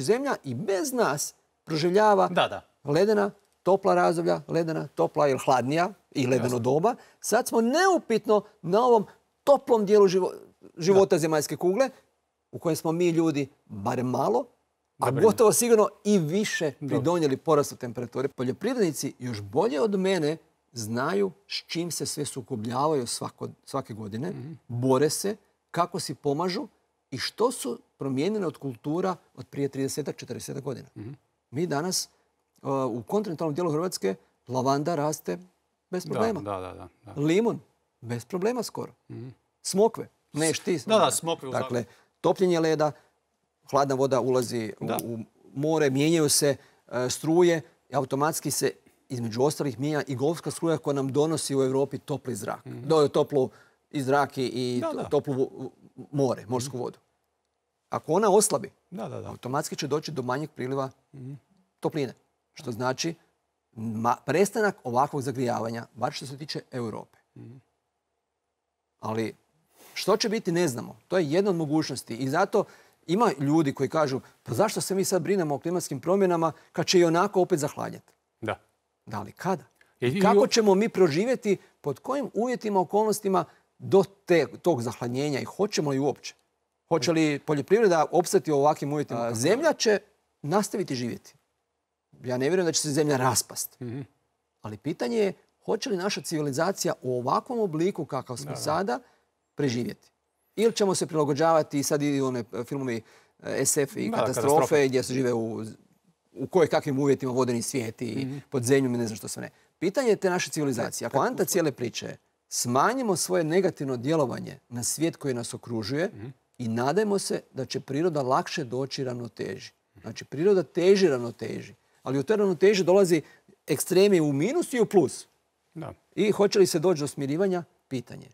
Zemlja i bez nas proživljava Da, da. ledena, topla razdoblja, ledena, topla ili hladnija i ledeno doba. Sad smo neupitno na ovom toplom dijelu života zemaljske kugle u kojem smo mi ljudi barem malo, a gotovo sigurno i više pridonijeli porastu temperature. Poljoprivrednici još bolje od mene znaju s čim se sve sukobljavaju svake godine, bore se, kako si pomažu i što su promijenile od kultura od prije 30-40 godina. Mi danas uh, u kontinentalnom dijelu Hrvatske lavanda raste bez problema. Da, Limun bez problema skoro. Smokve, ne šti. Da, da, smokve. Dakle, topljenje leda, hladna voda ulazi u, more, mijenjaju se uh, struje i automatski se između ostalih mijenja i golfska struja koja nam donosi u Europi topli zrak. Mm toplu i zrak i toplu more, morsku vodu. Ako ona oslabi, automatski će doći do manjeg priliva topline. Što znači prestanak ovakvog zagrijavanja, bar što se tiče Europe. Ali što će biti ne znamo. To je jedna od mogućnosti i zato ima ljudi koji kažu pa zašto se mi sad brinemo o klimatskim promjenama kad će i onako opet zahladjati. Da. Da li kada? Kako ćemo mi proživjeti, pod kojim uvjetima, okolnostima do tog zahladnjenja i hoćemo li uopće? Hoće li poljoprivreda opstati u ovakvim uvjetima? Zemlja će nastaviti živjeti. Ja ne vjerujem da će se zemlja raspast. Mhm. Ali pitanje je hoće li naša civilizacija u ovakvom obliku kakav smo sada preživjeti. Ili ćemo se prilagođavati i sad i one filmovi e, SF i katastrofe, gdje se žive u, u koje kakvim uvjetima vodeni svijet i mhm. pod zemljom i ne znam što sve ne. Pitanje je te naše civilizacije. Ako anta cijele priče je smanjimo svoje negativno djelovanje na svijet koji nas okružuje mhm. I nadajmo se da će priroda lakše doći ravnoteži. Znači, priroda teži ravnoteži. Ali u toj ravnoteži dolazi ekstremi u minus i u plus. I hoće li se doći do smirivanja? Pitanje.